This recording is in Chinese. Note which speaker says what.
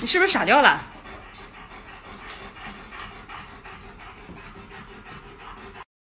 Speaker 1: 你是不是傻掉了？